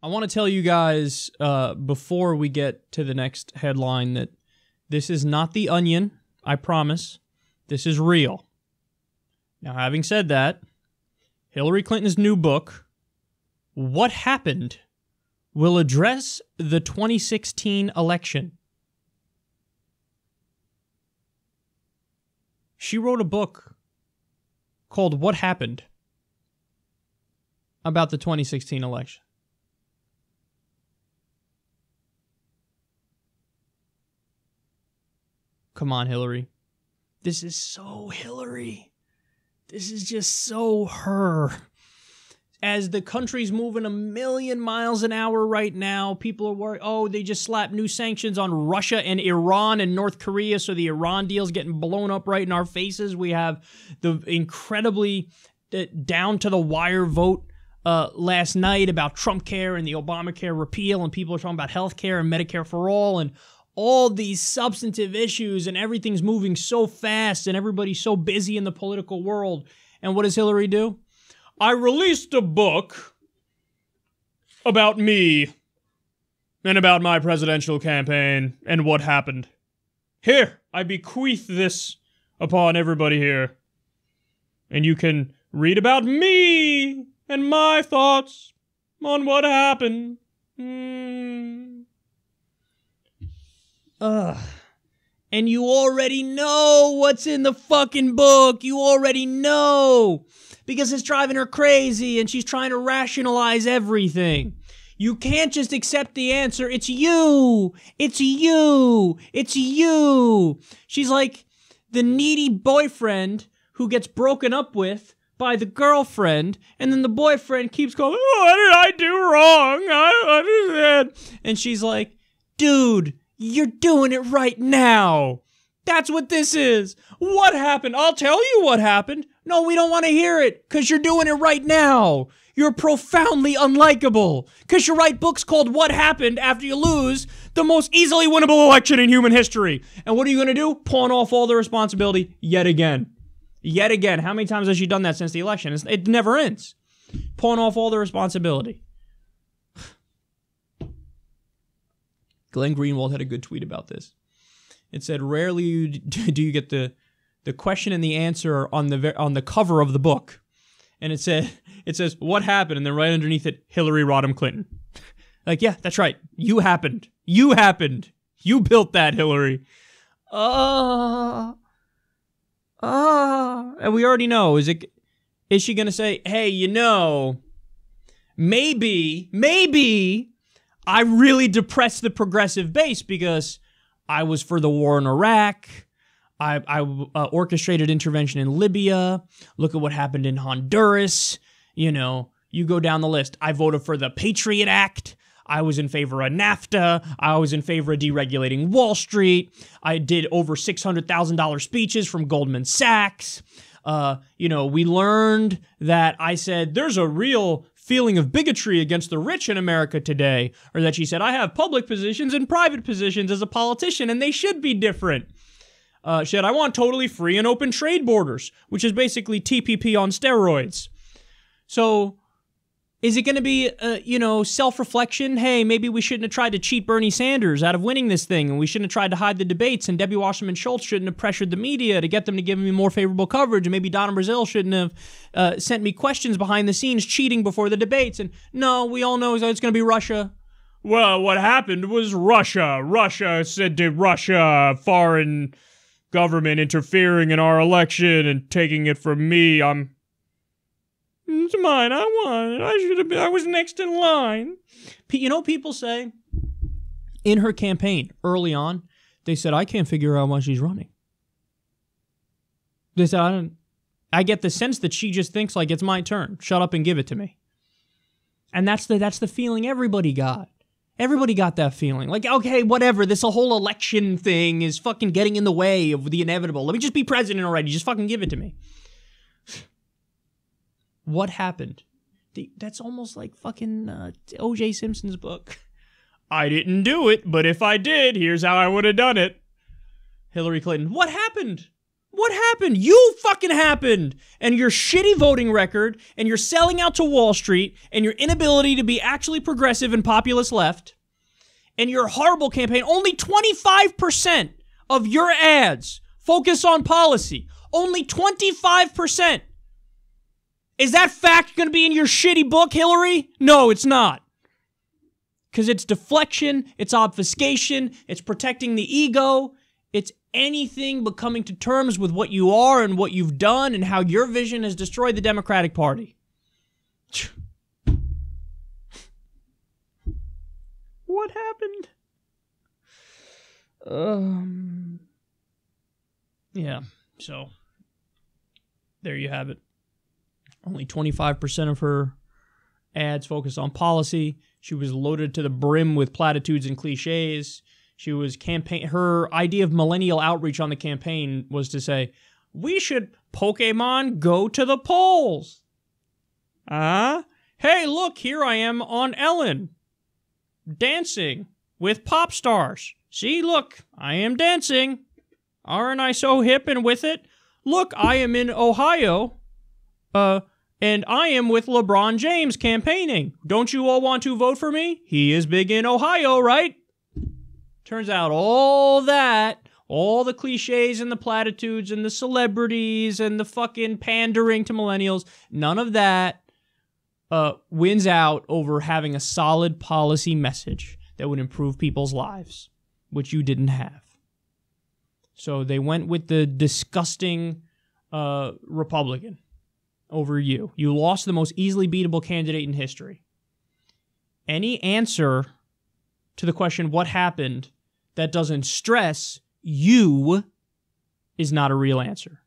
I want to tell you guys uh, before we get to the next headline that this is not the onion. I promise. This is real. Now, having said that, Hillary Clinton's new book, What Happened, will address the 2016 election. She wrote a book called What Happened about the 2016 election. Come on, Hillary. This is so Hillary. This is just so her. As the country's moving a million miles an hour right now, people are worried. Oh, they just slapped new sanctions on Russia and Iran and North Korea, so the Iran deal's getting blown up right in our faces. We have the incredibly down to the wire vote uh, last night about Trump care and the Obamacare repeal, and people are talking about health care and Medicare for all and all these substantive issues, and everything's moving so fast, and everybody's so busy in the political world. And what does Hillary do? I released a book about me and about my presidential campaign and what happened. Here, I bequeath this upon everybody here. And you can read about me and my thoughts on what happened. Mm. Ugh. And you already know what's in the fucking book. You already know. Because it's driving her crazy and she's trying to rationalize everything. You can't just accept the answer. It's you. It's you. It's you. She's like the needy boyfriend who gets broken up with by the girlfriend, and then the boyfriend keeps going, oh, What did I do wrong? I understand. And she's like, Dude, you're doing it right now. That's what this is. What happened? I'll tell you what happened. No, we don't want to hear it because you're doing it right now. You're profoundly unlikable because you write books called What Happened After You Lose, the most easily winnable election in human history. And what are you going to do? Pawn off all the responsibility yet again. Yet again. How many times has she done that since the election? It never ends. Pawn off all the responsibility. Glenn Greenwald had a good tweet about this. It said, "Rarely do you get the the question and the answer on the on the cover of the book." And it said, "It says what happened," and then right underneath it, Hillary Rodham Clinton. like, yeah, that's right. You happened. You happened. You built that, Hillary. Uh, uh, and we already know. Is it? Is she gonna say, "Hey, you know, maybe, maybe"? I really depressed the progressive base because I was for the war in Iraq. I, I uh, orchestrated intervention in Libya. Look at what happened in Honduras. You know, you go down the list. I voted for the Patriot Act. I was in favor of NAFTA. I was in favor of deregulating Wall Street. I did over $600,000 speeches from Goldman Sachs. Uh, you know, we learned that I said there's a real feeling of bigotry against the rich in America today, or that she said, I have public positions and private positions as a politician, and they should be different. Uh, she said, I want totally free and open trade borders, which is basically TPP on steroids. So is it going to be, uh, you know, self reflection? Hey, maybe we shouldn't have tried to cheat Bernie Sanders out of winning this thing, and we shouldn't have tried to hide the debates, and Debbie Wasserman Schultz shouldn't have pressured the media to get them to give me more favorable coverage, and maybe Donna Brazile shouldn't have uh, sent me questions behind the scenes cheating before the debates. And no, we all know it's going to be Russia. Well, what happened was Russia. Russia said to Russia, foreign government interfering in our election and taking it from me. I'm it's mine. I won. I should have been. I was next in line. You know, people say in her campaign early on, they said, "I can't figure out why she's running." They said, "I don't." I get the sense that she just thinks like it's my turn. Shut up and give it to me. And that's the that's the feeling everybody got. Everybody got that feeling. Like, okay, whatever, this whole election thing is fucking getting in the way of the inevitable. Let me just be president already. Just fucking give it to me. What happened? That's almost like fucking uh, O.J. Simpson's book. I didn't do it, but if I did, here's how I would have done it. Hillary Clinton, what happened? What happened? You fucking happened. And your shitty voting record and your selling out to Wall Street and your inability to be actually progressive and populist left and your horrible campaign, only 25% of your ads focus on policy. Only 25%. Is that fact going to be in your shitty book, Hillary? No, it's not. Because it's deflection, it's obfuscation, it's protecting the ego, it's anything but coming to terms with what you are and what you've done and how your vision has destroyed the Democratic Party. what happened? Um. Yeah. So there you have it. Only 25% of her ads focused on policy. She was loaded to the brim with platitudes and cliches. She was campaign her idea of millennial outreach on the campaign was to say, "We should Pokemon go to the polls." Ah, uh, hey, look, here I am on Ellen dancing with pop stars. See, look, I am dancing. Aren't I so hip and with it? Look, I am in Ohio. Uh, and I am with LeBron James campaigning. Don't you all want to vote for me? He is big in Ohio, right? Turns out all that, all the cliches and the platitudes and the celebrities and the fucking pandering to millennials, none of that uh, wins out over having a solid policy message that would improve people's lives, which you didn't have. So they went with the disgusting uh, Republican over you. You lost the most easily beatable candidate in history. Any answer to the question, what happened, that doesn't stress you is not a real answer.